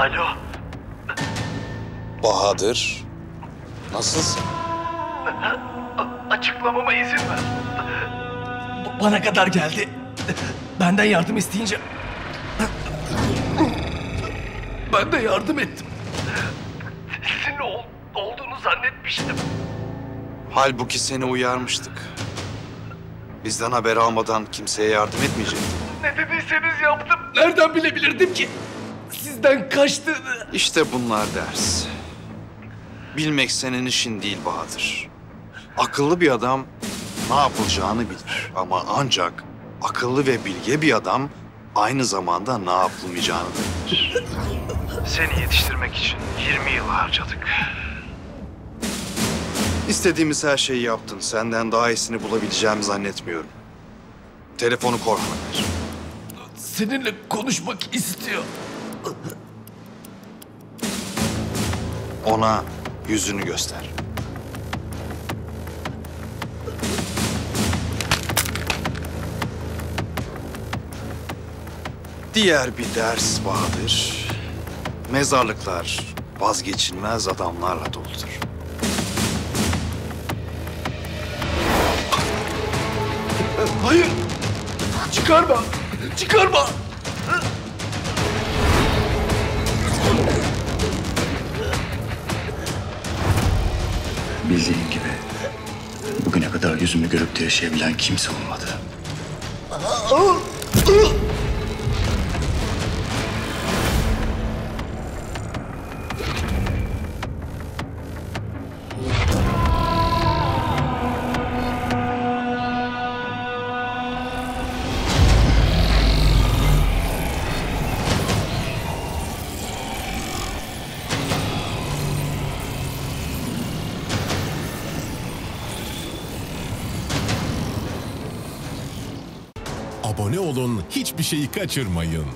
Alo. Bahadır, nasılsın? Açıklamama izin ver. B- Bana kadar geldi. Benden yardım isteyince... Ben de yardım ettim. Sizin ol, olduğunu zannetmiştim. Halbuki seni uyarmıştık. Bizden haber almadan kimseye yardım etmeyecektin. Ne dediyseniz yaptım. Nereden bilebilirdim ki? Sizden kaçtığını. İşte bunlar ders. Bilmek senin işin değil Bahadır. Akıllı bir adam ne yapılacağını bilir. Ama ancak akıllı ve bilge bir adam aynı zamanda ne yapılmayacağını da bilir. Seni yetiştirmek için 20 yıl harcadık. İstediğimiz her şeyi yaptın. Senden daha iyisini bulabileceğimi zannetmiyorum. Telefonu Korhan'a ver. Seninle konuşmak istiyor. Ona yüzünü göster. Diğer bir ders Bahadır. Mezarlıklar vazgeçilmez adamlarla doludur. Hayır. Çıkarma. Çıkarma. Bildiğin gibi bugüne kadar yüzümü görüp de yaşayabilen kimse olmadı. Abone olun, hiçbir şeyi kaçırmayın.